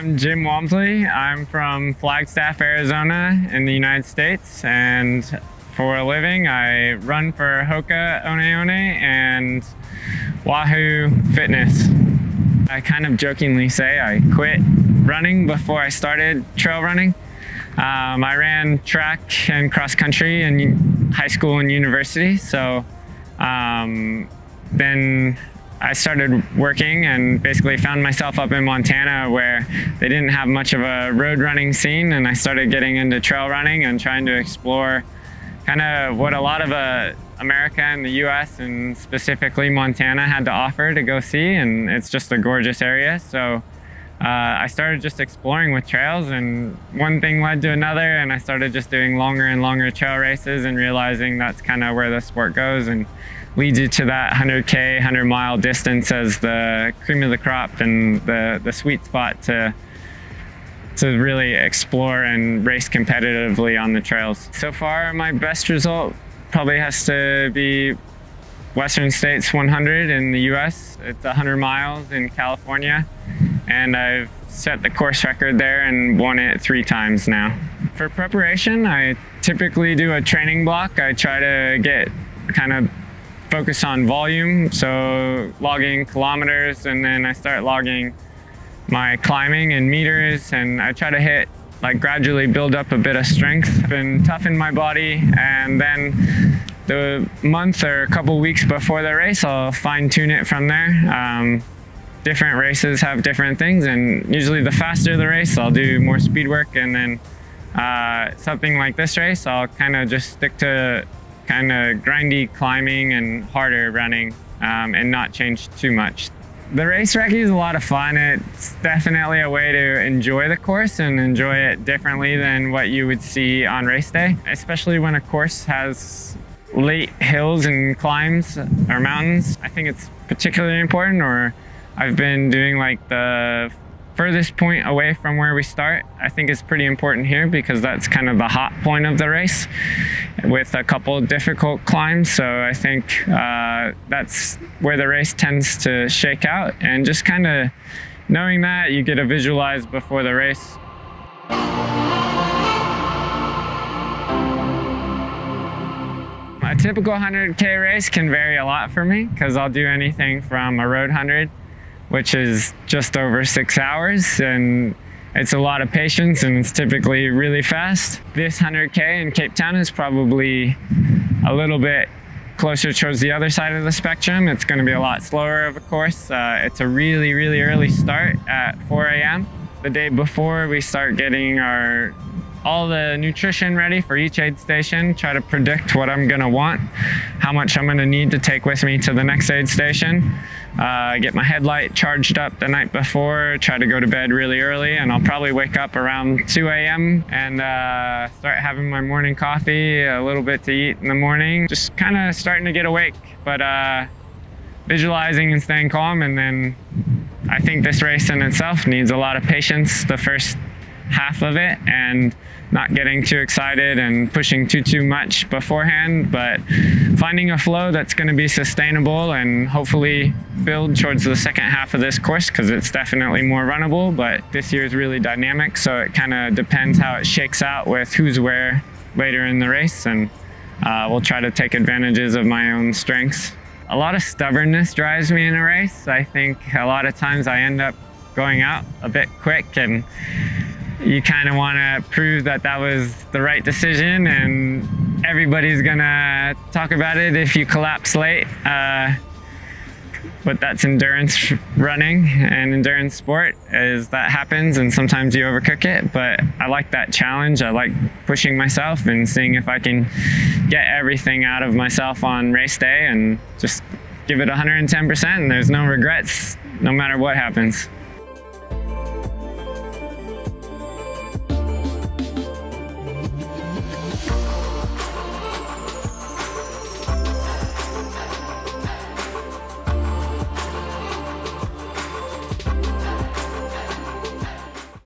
I'm Jim Walmsley. I'm from Flagstaff, Arizona in the United States. And for a living, I run for Hoka One One and Wahoo Fitness. I kind of jokingly say I quit running before I started trail running. Um, I ran track and cross country in high school and university. So um, then I started working and basically found myself up in Montana where they didn't have much of a road running scene and I started getting into trail running and trying to explore kind of what a lot of uh, America and the US and specifically Montana had to offer to go see and it's just a gorgeous area. So uh, I started just exploring with trails and one thing led to another and I started just doing longer and longer trail races and realizing that's kind of where the sport goes and leads you to that 100K, 100 mile distance as the cream of the crop and the, the sweet spot to, to really explore and race competitively on the trails. So far, my best result probably has to be Western States 100 in the US. It's 100 miles in California, and I've set the course record there and won it three times now. For preparation, I typically do a training block. I try to get kind of focus on volume, so logging kilometers, and then I start logging my climbing in meters, and I try to hit like gradually build up a bit of strength and toughen my body, and then the month or a couple weeks before the race, I'll fine tune it from there. Um, different races have different things, and usually the faster the race, I'll do more speed work, and then uh, something like this race, I'll kind of just stick to kind of grindy climbing and harder running um, and not change too much. The race recce is a lot of fun. It's definitely a way to enjoy the course and enjoy it differently than what you would see on race day, especially when a course has late hills and climbs or mountains. I think it's particularly important or I've been doing like the furthest point away from where we start, I think is pretty important here because that's kind of the hot point of the race with a couple difficult climbs. So I think uh, that's where the race tends to shake out and just kind of knowing that you get a visualize before the race. A typical 100K race can vary a lot for me because I'll do anything from a road 100 which is just over six hours. And it's a lot of patience and it's typically really fast. This 100K in Cape Town is probably a little bit closer towards the other side of the spectrum. It's going to be a lot slower of course. Uh, it's a really, really early start at 4 a.m. The day before we start getting our all the nutrition ready for each aid station, try to predict what I'm gonna want, how much I'm gonna need to take with me to the next aid station, uh, get my headlight charged up the night before, try to go to bed really early, and I'll probably wake up around 2 a.m. and uh, start having my morning coffee, a little bit to eat in the morning, just kind of starting to get awake, but uh, visualizing and staying calm, and then I think this race in itself needs a lot of patience the first half of it and not getting too excited and pushing too too much beforehand but finding a flow that's going to be sustainable and hopefully build towards the second half of this course because it's definitely more runnable but this year is really dynamic so it kind of depends how it shakes out with who's where later in the race and uh, we'll try to take advantages of my own strengths. A lot of stubbornness drives me in a race. I think a lot of times i end up going out a bit quick and you kind of want to prove that that was the right decision and everybody's gonna talk about it if you collapse late uh, but that's endurance running and endurance sport is that happens and sometimes you overcook it but i like that challenge. I like pushing myself and seeing if i can get everything out of myself on race day and just give it 110% and there's no regrets no matter what happens